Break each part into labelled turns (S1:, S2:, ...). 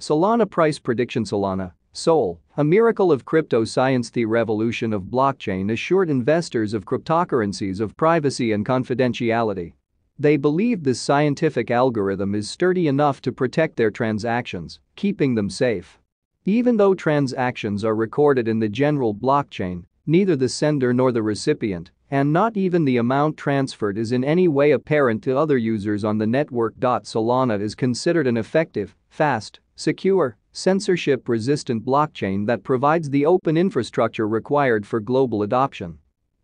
S1: Solana price prediction Solana, Sol, a miracle of crypto science the revolution of blockchain assured investors of cryptocurrencies of privacy and confidentiality. They believe this scientific algorithm is sturdy enough to protect their transactions, keeping them safe. Even though transactions are recorded in the general blockchain, neither the sender nor the recipient, and not even the amount transferred is in any way apparent to other users on the network. Solana is considered an effective, fast, secure, censorship-resistant blockchain that provides the open infrastructure required for global adoption.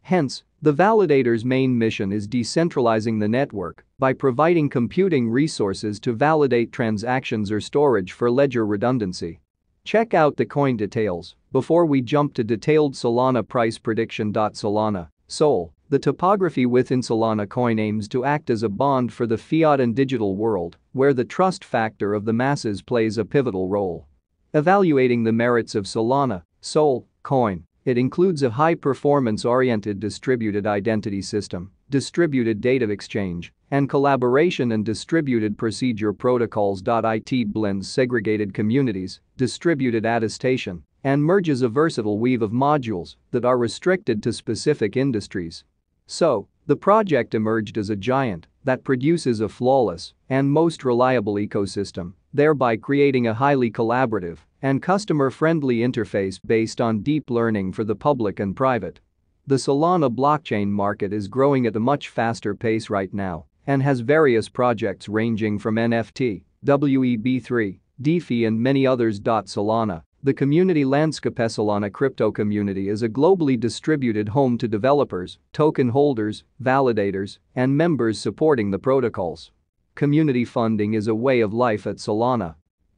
S1: Hence, the validator's main mission is decentralizing the network by providing computing resources to validate transactions or storage for ledger redundancy. Check out the coin details before we jump to detailed Solana price prediction. Solana, Sol, the topography within Solana coin aims to act as a bond for the fiat and digital world, where the trust factor of the masses plays a pivotal role. Evaluating the merits of Solana, Sol, coin, it includes a high-performance-oriented distributed identity system, distributed data exchange, and collaboration and distributed procedure protocols. It blends segregated communities, distributed attestation, and merges a versatile weave of modules that are restricted to specific industries. So, the project emerged as a giant that produces a flawless and most reliable ecosystem, thereby creating a highly collaborative and customer-friendly interface based on deep learning for the public and private. The Solana blockchain market is growing at a much faster pace right now and has various projects ranging from NFT, WEB3, DeFi and many others. Solana the community landscape Solana crypto community is a globally distributed home to developers, token holders, validators, and members supporting the protocols. Community funding is a way of life at Solana.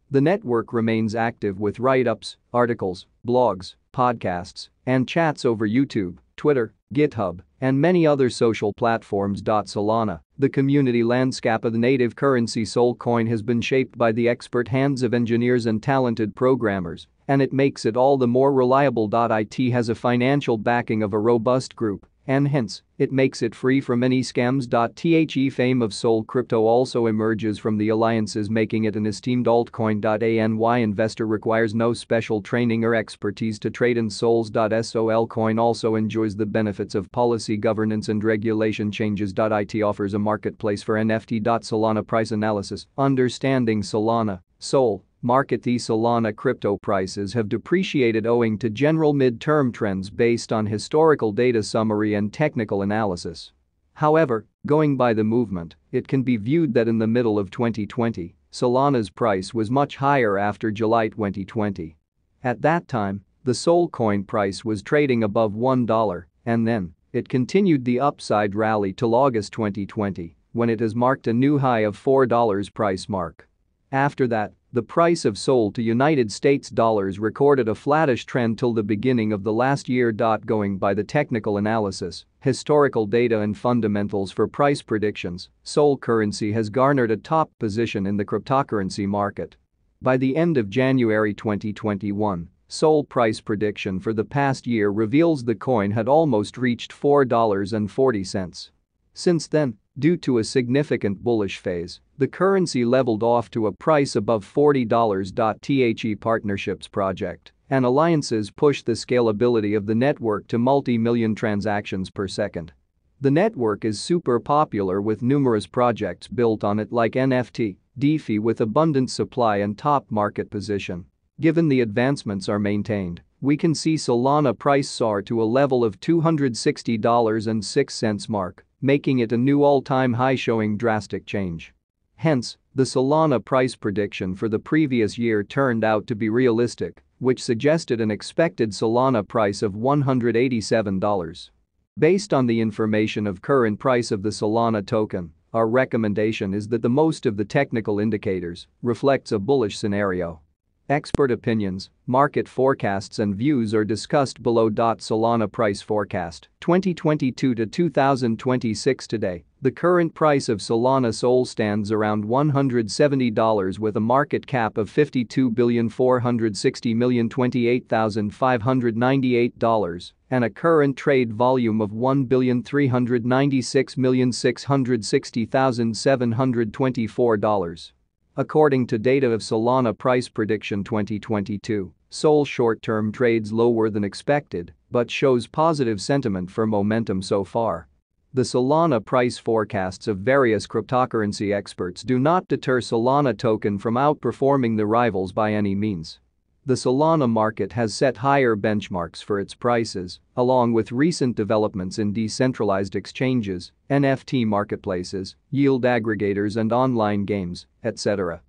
S1: The network remains active with write-ups, articles, blogs, podcasts, and chats over YouTube, Twitter, GitHub, and many other social platforms. Solana, the community landscape of the native currency Solcoin has been shaped by the expert hands of engineers and talented programmers and it makes it all the more reliable. It has a financial backing of a robust group and hence, it makes it free from any scams. The fame of Sol Crypto also emerges from the alliances making it an esteemed altcoin. ANY investor requires no special training or expertise to trade in Sols. Sol coin also enjoys the benefits of policy governance and regulation changes. It offers a marketplace for NFT. Solana price analysis, understanding Solana, Sol, market the Solana crypto prices have depreciated owing to general mid-term trends based on historical data summary and technical analysis. However, going by the movement, it can be viewed that in the middle of 2020, Solana's price was much higher after July 2020. At that time, the Sol coin price was trading above $1 and then, it continued the upside rally till August 2020 when it has marked a new high of $4 price mark. After that, the price of Sol to United States dollars recorded a flattish trend till the beginning of the last year. Going by the technical analysis, historical data and fundamentals for price predictions, Sol currency has garnered a top position in the cryptocurrency market. By the end of January 2021, Sol price prediction for the past year reveals the coin had almost reached $4.40. Since then, due to a significant bullish phase, the currency leveled off to a price above $40. The Partnerships project and alliances push the scalability of the network to multi-million transactions per second. The network is super popular with numerous projects built on it like NFT, DeFi with abundant supply and top market position. Given the advancements are maintained, we can see Solana price soar to a level of $260.06 mark making it a new all-time high showing drastic change. Hence, the Solana price prediction for the previous year turned out to be realistic, which suggested an expected Solana price of $187. Based on the information of current price of the Solana token, our recommendation is that the most of the technical indicators reflects a bullish scenario. Expert opinions, market forecasts and views are discussed below. Solana price forecast 2022 to 2026 today. The current price of Solana Sol stands around $170 with a market cap of $52,460,028,598 and a current trade volume of $1,396,660,724. According to data of Solana Price Prediction 2022, Sol short-term trades lower than expected but shows positive sentiment for momentum so far. The Solana price forecasts of various cryptocurrency experts do not deter Solana token from outperforming the rivals by any means. The Solana market has set higher benchmarks for its prices, along with recent developments in decentralized exchanges, NFT marketplaces, yield aggregators and online games, etc.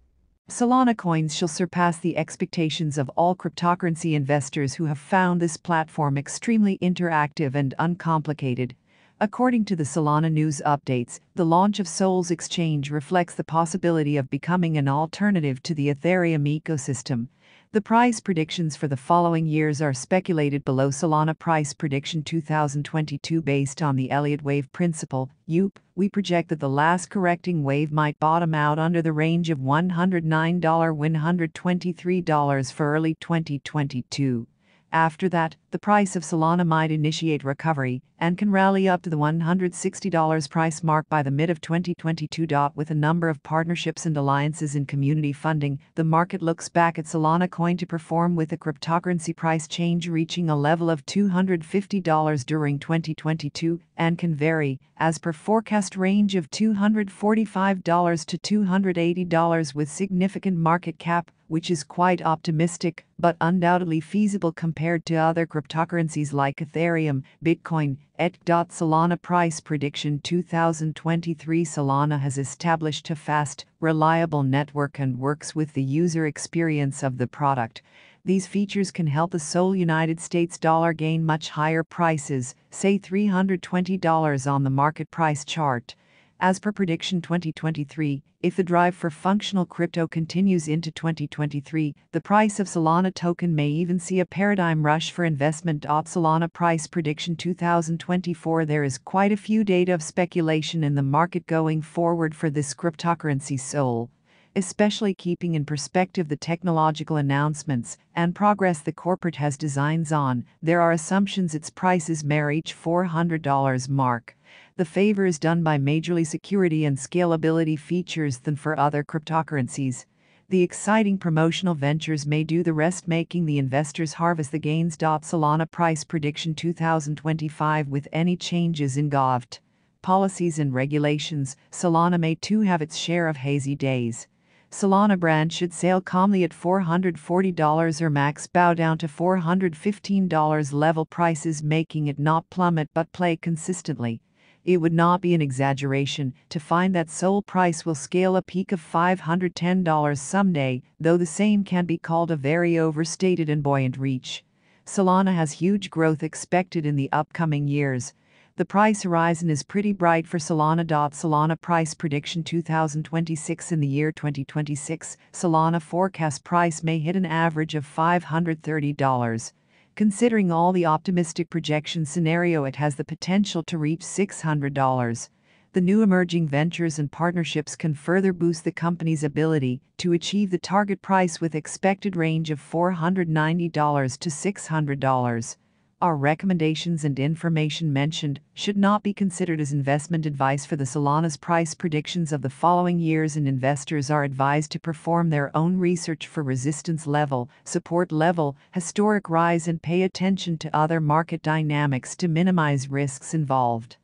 S2: Solana coins shall surpass the expectations of all cryptocurrency investors who have found this platform extremely interactive and uncomplicated. According to the Solana news updates, the launch of Souls exchange reflects the possibility of becoming an alternative to the Ethereum ecosystem. The price predictions for the following years are speculated below Solana price prediction 2022 based on the Elliott wave principle. UP, we project that the last correcting wave might bottom out under the range of $109-$123 for early 2022. After that, the price of Solana might initiate recovery and can rally up to the $160 price mark by the mid of 2022. With a number of partnerships and alliances in community funding, the market looks back at Solana coin to perform with the cryptocurrency price change reaching a level of $250 during 2022 and can vary, as per forecast range of $245 to $280 with significant market cap which is quite optimistic but undoubtedly feasible compared to other cryptocurrencies like Ethereum, Bitcoin, ETH. Solana price prediction 2023 Solana has established a fast, reliable network and works with the user experience of the product. These features can help the Sol United States dollar gain much higher prices, say $320 on the market price chart. As per prediction 2023, if the drive for functional crypto continues into 2023, the price of Solana token may even see a paradigm rush for investment. Solana price prediction 2024 There is quite a few data of speculation in the market going forward for this cryptocurrency Sol especially keeping in perspective the technological announcements and progress the corporate has designs on, there are assumptions its prices may reach $400 mark. The favor is done by majorly security and scalability features than for other cryptocurrencies. The exciting promotional ventures may do the rest making the investors harvest the gains. Solana price prediction 2025 with any changes in GOVT policies and regulations, Solana may too have its share of hazy days. Solana brand should sail calmly at $440 or max bow down to $415 level prices making it not plummet but play consistently. It would not be an exaggeration to find that Sol price will scale a peak of $510 someday, though the same can be called a very overstated and buoyant reach. Solana has huge growth expected in the upcoming years. The price horizon is pretty bright for Solana. Solana price prediction 2026 In the year 2026, Solana forecast price may hit an average of $530. Considering all the optimistic projection scenario, it has the potential to reach $600. The new emerging ventures and partnerships can further boost the company's ability to achieve the target price with expected range of $490 to $600. Our recommendations and information mentioned should not be considered as investment advice for the Solana's price predictions of the following years, and investors are advised to perform their own research for resistance level, support level, historic rise, and pay attention to other market dynamics to minimize risks involved.